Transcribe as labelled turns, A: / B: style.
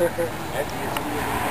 A: At the